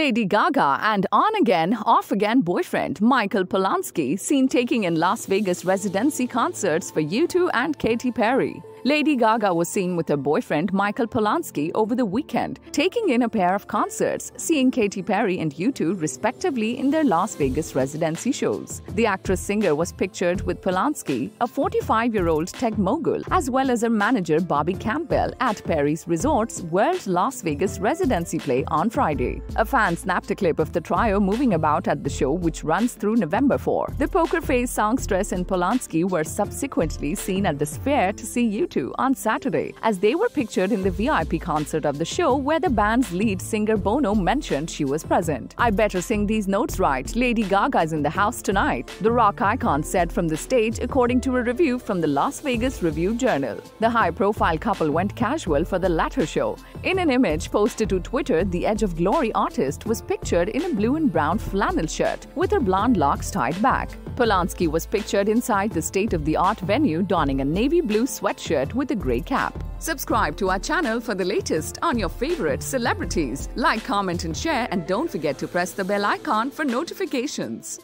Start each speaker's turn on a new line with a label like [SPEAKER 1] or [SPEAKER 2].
[SPEAKER 1] Lady Gaga and on again, off again boyfriend Michael Polansky seen taking in Las Vegas residency concerts for U2 and Katy Perry. Lady Gaga was seen with her boyfriend Michael Polansky over the weekend, taking in a pair of concerts, seeing Katy Perry and U2 respectively in their Las Vegas residency shows. The actress-singer was pictured with Polansky, a 45-year-old tech mogul, as well as her manager Bobby Campbell at Perry's Resorts World Las Vegas residency play on Friday. A fan snapped a clip of the trio moving about at the show, which runs through November 4. The poker face songstress and Polansky were subsequently seen at the Sphere to see U2 on Saturday, as they were pictured in the VIP concert of the show where the band's lead singer Bono mentioned she was present. I better sing these notes right. Lady Gaga is in the house tonight, the rock icon said from the stage, according to a review from the Las Vegas Review Journal. The high profile couple went casual for the latter show. In an image posted to Twitter, the Edge of Glory artist was pictured in a blue and brown flannel shirt with her blonde locks tied back. Polansky was pictured inside the state of the art venue donning a navy blue sweatshirt with a grey cap. Subscribe to our channel for the latest on your favorite celebrities. Like, comment, and share, and don't forget to press the bell icon for notifications.